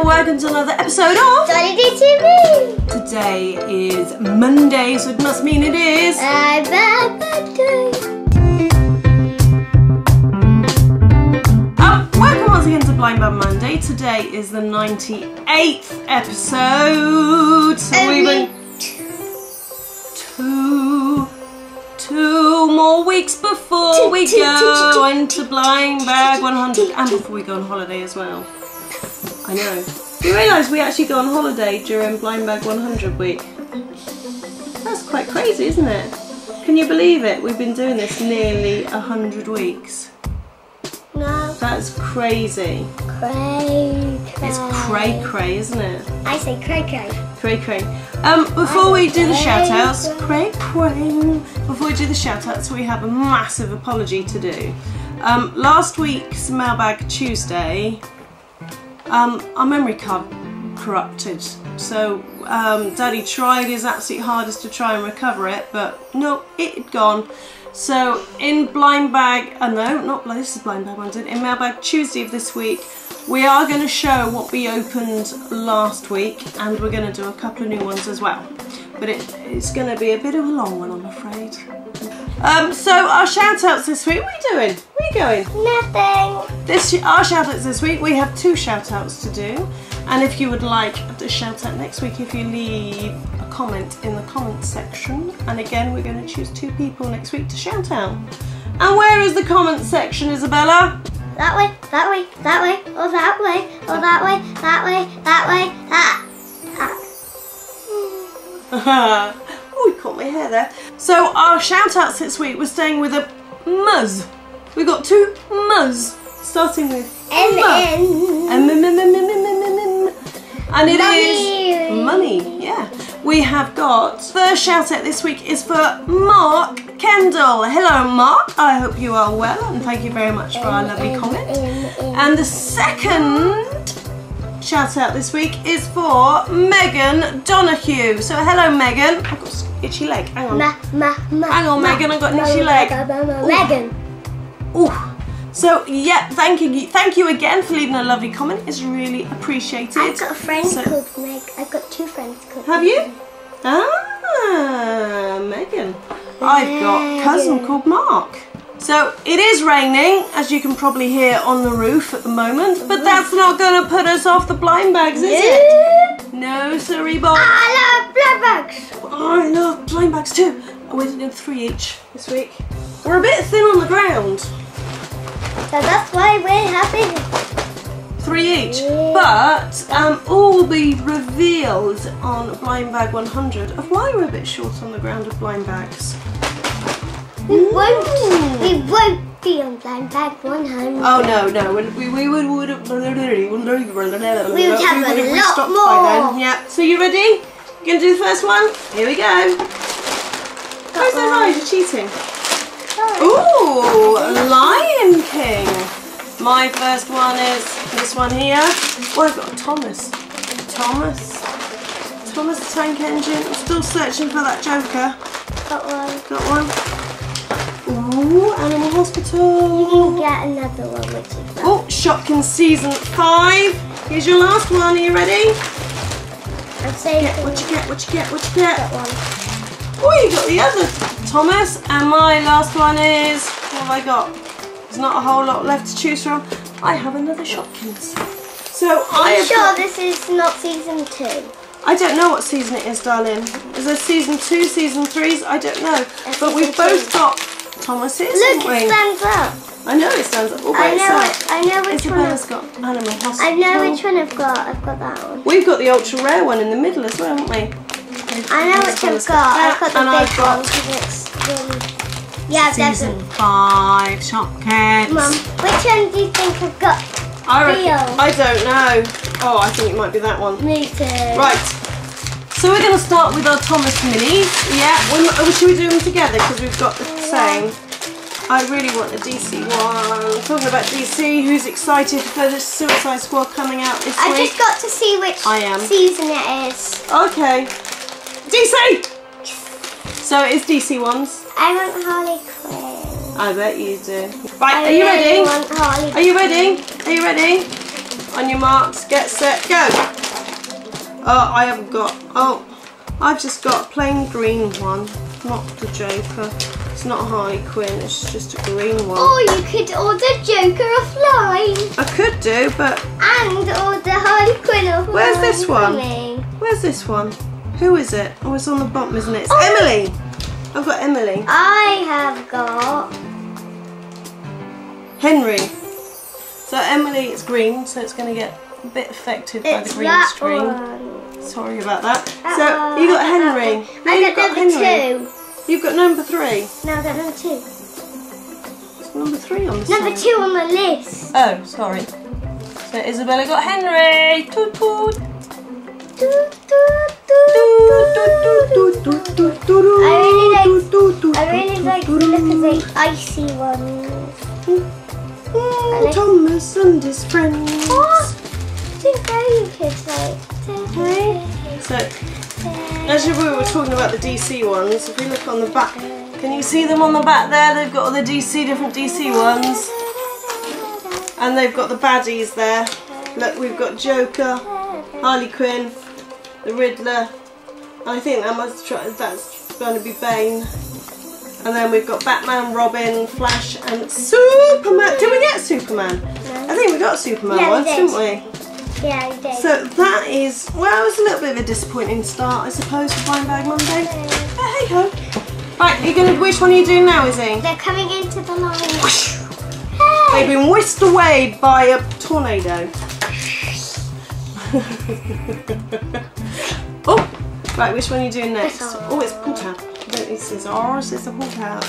and welcome to another episode of Dolly DTV. Today is Monday, so it must mean it is. I'm back today. Um, welcome once again to Blind Bag Monday. Today is the 98th episode. So we've Only been two, two more weeks before we go into Blind Bag 100 and before we go on holiday as well. I know. Do you realise we actually go on holiday during Blind Bag 100 week? That's quite crazy, isn't it? Can you believe it? We've been doing this nearly 100 weeks. No, That's crazy. cray, cray. It's cray cray, isn't it? I say cray cray. Cray cray. Um, before we do the shout outs, cray. cray cray. Before we do the shout outs, we have a massive apology to do. Um, last week's Mailbag Tuesday, um, our memory card corrupted. So um, Daddy tried his absolute hardest to try and recover it, but no, it had gone. So in Blind Bag, uh, no, not Blind, this is Blind Bag Monday, in Mailbag Tuesday of this week, we are going to show what we opened last week and we're going to do a couple of new ones as well. But it, it's going to be a bit of a long one, I'm afraid. Um, so our shout outs this week, what are you doing? Where are you going? Nothing. This our shout outs this week. We have two shout outs to do. And if you would like a shout out next week, if you leave a comment in the comments section. And again, we're going to choose two people next week to shout out. And where is the comment section, Isabella? That way, that way, that way, or that way, or that way, that way, that way, that. that. oh, we caught my hair there. So our shout outs this week, we're staying with a muzz. We've got two muzz, starting with M mm, mm, mm, mm. And it is Money. money, yeah. We have got the shout out this week is for Mark Kendall. Hello, Mark. I hope you are well, and thank you very much for our lovely comment. And the second shout out this week is for Megan Donahue. So, hello, Megan. I've got an itchy leg. Hang on. Ma, ma, ma, Hang on, Megan, I've got an itchy leg. Megan. Ooh. So yeah, thank you, thank you again for leaving a lovely comment. It's really appreciated. I've got a friend So- called Meg. I've got two friends called Have you? Ah, Megan. I've got a cousin called Mark. So it is raining, as you can probably hear on the roof at the moment, but that's not going to put us off the blind bags, is it? No, sorry, Bob. I love blind bags. I love blind bags too. Oh, we're doing three each this week. We're a bit thin on the ground. So that's why we're happy. Three each. Yeah. But um, all will be revealed on Blind Bag 100 of why we're a bit short on the ground of blind bags. We won't. Mm. We won't be on blind bag 100. Oh no, no, we, we, we would would we would have We would have a lot more. then. Yeah. So you ready? You gonna do the first one? Here we go. Where's the one. ride? You're cheating. Ooh, Lion King. My first one is this one here. Oh, I've got Thomas. Thomas. Thomas the Tank Engine. I'm still searching for that Joker. Got one. Got one. Ooh, Animagic Hospital. can get another one, which is that. Oh, Shopkins Season 5. Here's your last one. Are you ready? I'm saying Get what you get, what you get, what you get. that one. Oh, you got the other Thomas. And my last one is, what have I got? There's not a whole lot left to choose from. I have another Shopkins. So I I'm sure got- this is not season two. I don't know what season it is, darling. Is there season two, season threes? I don't know. But we've both two. got Thomas's, Look, it stands up. I know it stands up all by I know itself. it. I know which one. Isabella's I've, got Animal Hospital. I know which one I've got. I've got that one. We've got the ultra rare one in the middle as well, haven't we? I know which I've got. I've got the and big I've got one because it's really. Yeah, season definitely. five Shopkins. Mum, which one do you think I've got? I reckon, Real. I don't know. Oh, I think it might be that one. Me too. Right. So we're going to start with our Thomas Minis. Yeah, we're, oh, uh, should we do them together because we've got the same? I really want a DC one. Talking about DC, who's excited for the Suicide Squad coming out this I week? just got to see which I am. season it is. Okay. DC! So it's DC ones. I want Harley Quinn. I bet you do. Right, I are you really ready? want Harley Are you ready? Are you ready? On your marks, get set, go. Oh, I haven't got. Oh, I've just got a plain green one, not the Joker. It's not Harley Quinn. It's just a green one. Or you could order Joker offline I could do, but and order Harley Quinn offline. Where's this one? where's this one? Who is it? Oh, it's on the bottom, isn't it? It's Oh. Emily. I've got Emily. I have got. Henry. So Emily, it's green, so it's going to get a bit affected by the It's green screen. one. Sorry about that. That so you got Henry. I got number Henry. two. You've got number three. No, I got number two. It's number three on the list. Number side. two on the list. Oh, sorry. So Isabella got Henry. Toot toot. I really like- I really like the look of the icy ones. Mm, like- Thomas and his friends. Oh, I think very kids like. So, as we were talking about the DC ones, if we look on the back, can you see them on the back there? They've got all the DC, different DC ones. And they've got the baddies there. Look, we've got Joker, Harley Quinn, the Riddler. I think that must try, that's going to be Bane. And then we've got Batman, Robin, Flash, and Superman. Did we get Superman? I think we got Superman Yeah, once, did. didn't we? Yeah, I did. So that is, well, it's a little bit of a disappointing start, I suppose, for Blind Bag Monday. But hey ho. Right, you're gonna, which one are you doing now, Izzy? They're coming into the line. They've been whisked away by a tornado. oh, right, which one are you doing next? Oh, it's pull tab. I don't need scissors, it's a pull tab.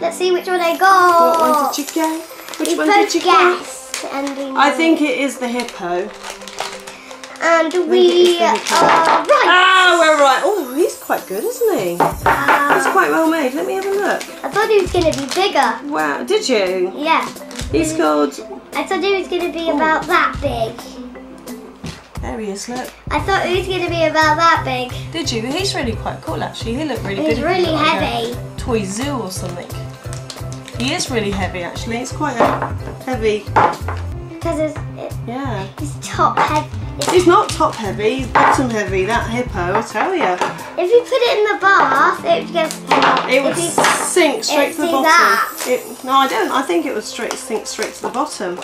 Let's see which one I got. What one did you get? Which We one did you get? guessed, I think it is the hippo. And we are right. Ah, we're right. Oh, he's quite good, isn't he? It's Uh, quite well made. Let me have a look. I thought he was going to be bigger. Wow, did you? Yeah. He's called. I thought he was going to be about that big. There he is. Look. I thought he was going to be about that big. Did you? He's really quite cool, actually. He looked really He's good. if he really looked like heavy. Toy zoo or something. He is really heavy, actually. It's quite a heavy. Because it's, it, Yeah. it's top heavy. He's not top heavy. He's bottom heavy. That hippo, I tell you. If you put it in the bath, it would just. It would sink straight to the bottom. that. It, no, I don't. I think it would straight sink straight to the bottom.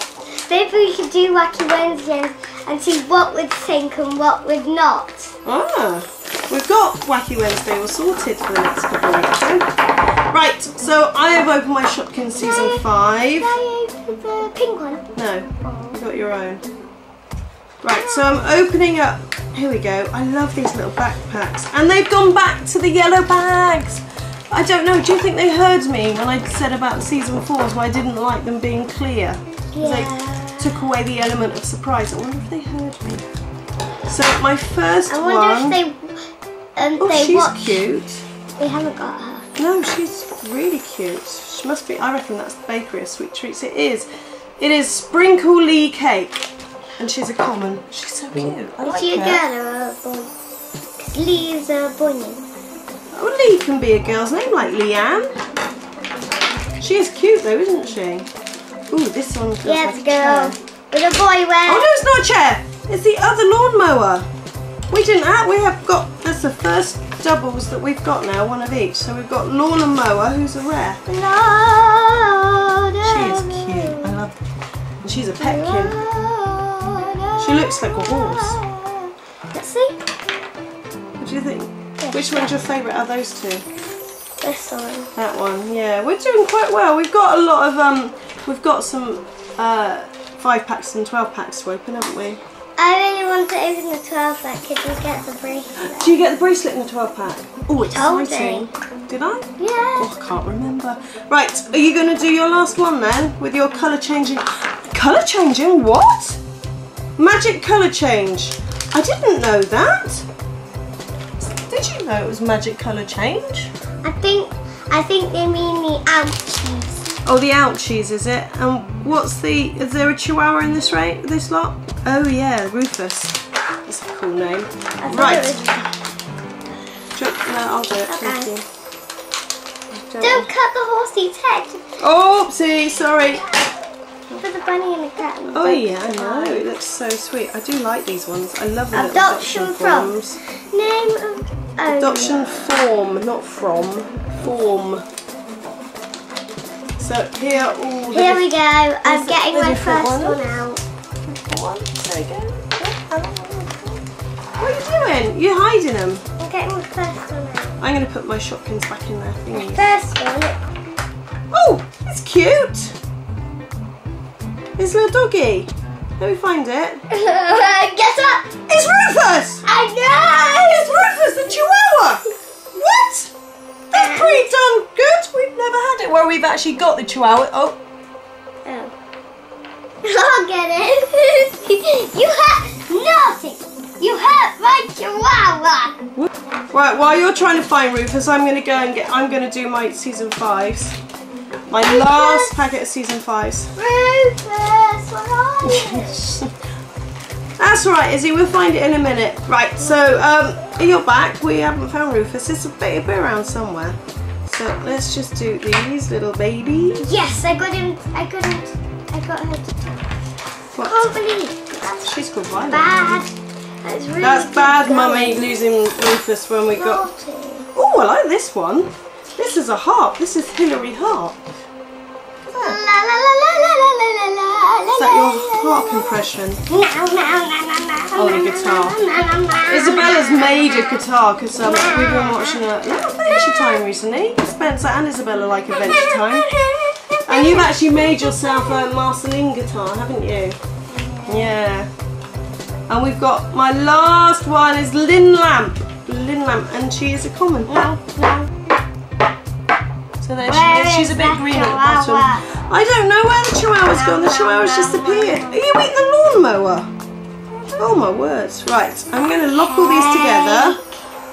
maybe we could do Wacky Wednesday and see what would sink and what would not. Ah, we've got Wacky Wednesday all sorted for the next couple of weeks then. Right, so I have opened my Shopkins season. Can I open the pink one? No, you got your own. Right, so I'm opening up. Here we go. I love these little backpacks, and they've gone back to the yellow bags. I don't know. Do you think they heard me when I said about season fours why I didn't like them being clear? Yeah. They took away the element of surprise. I wonder if they heard me. So my first one. I wonder one. if they um oh, they she's cute. We haven't got her. No, she's really cute. She must be. I reckon that's the bakery of sweet treats. It is. It is Sprinkle Lee cake, and she's a common. She's so cute. I Is like she um, a girl or a boy? 'Cause Lee is a boy name. Oh, Lee can be a girl's name, like Leanne. She is cute though, isn't she? Ooh, this one feels Yeah, like it's a a chair. girl. With a boy wear. Oh no, it's not a chair. It's the other lawnmower. We didn't have. We have got. That's the first doubles that we've got now, one of each. So we've got lawn and mower, who's a rare. Lord, She is cute. I love her. And she's a petkin. Looks like a horse. Let's see. What do you think? Which one's your favourite Are those two? This one. That one, yeah. We're doing quite well. We've got a lot of um we've got some uh five packs and twelve packs to open, haven't we? I really want to open the 12 pack. Could you get the bracelet? Do you get the bracelet in the twelve pack? Oh it's exciting. Did I? Yeah. Oh, I can't remember. Right, are you gonna do your last one then? With your colour changing colour changing? What? Magic colour change. I didn't know that. Did you know it was magic colour change? I think I think they mean the ouchies. Oh, the ouchies, is it? And what's the? Is there a Chihuahua in this right? This lot? Oh yeah, Rufus. That's a cool name. Right. Do No, I'll do it. Thank Okay. you. Don't cut the horsey's head. Oopsie, sorry. A bunny and a cat. and Oh yeah, I know. It looks so sweet. I do like these ones. I love the Adoption adoption from. forms. Name of owner. Adoption form, not from. Form. So here are all the Here we go. I'm getting my first one. one out. ones. There we go. What are you doing? You're hiding them. I'm getting my first one out. I'm going to put my Shopkins back in there. thingies. First one. Oh, it's cute. It's little doggy. Let me find it. Uh, get up! It's Rufus! I know. It's Rufus the Chihuahua! What? That's pretty darn good. We've never had it where we've actually got the Chihuahua. Oh, Oh. I'll get it. you have nothing. You hurt my chihuahua. right. While you're trying to find Rufus, I'm going to go and get. I'm going to do my season fives. My last packet of season fives. Rufus, where are you? That's right, Izzy. We'll find it in a minute. Right. So, um, you're back. We haven't found Rufus. It's a bit around somewhere. So let's just do these little babies. yes, I got him. I got him. I got her. To What? can't believe that's She's called Violet. bad. That's really That's bad, Mummy, losing Rufus when we got. Oh, I like this one. This is a harp. This is Hilary Harp. Is that your harp impression? Oh, the guitar. Isabella's made a guitar because um, we've been watching a lot of Adventure Time recently. Spencer and Isabella like Adventure Time. And you've actually made yourself a Marceline guitar, haven't you? Yeah. And we've got my last one is Lynn Lamp. Lynn Lamp, and she is a common. So there she. She's a bit green at the bottom. I don't know where the chihuahua's gone. The chihuahua's disappeared. Are you eating the lawnmower? Oh my words. Right, I'm going to lock all these together.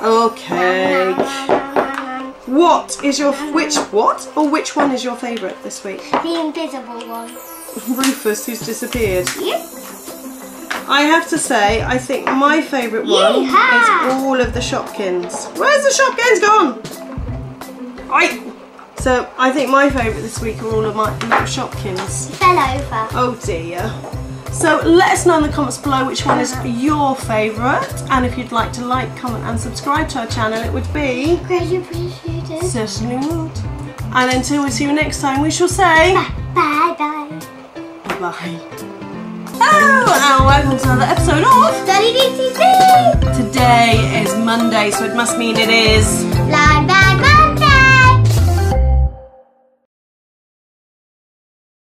Okay. What is your which what or which one is your favourite this week? The invisible one. Rufus, who's disappeared. Yep. I have to say, I think my favourite one Yeehaw! is all of the Shopkins. Where's the Shopkins gone? Right. So I think my favourite this week are all of my little Shopkins. Fell over. Oh dear. So let us know in the comments below which one is your favourite and if you'd like to like, comment and subscribe to our channel it would be Greatly appreciated. certainly would. And until we see you next time we shall say Bye bye. bye bye. Oh, Hello and welcome to another episode of Study DTC. Today is Monday so it must mean it is back.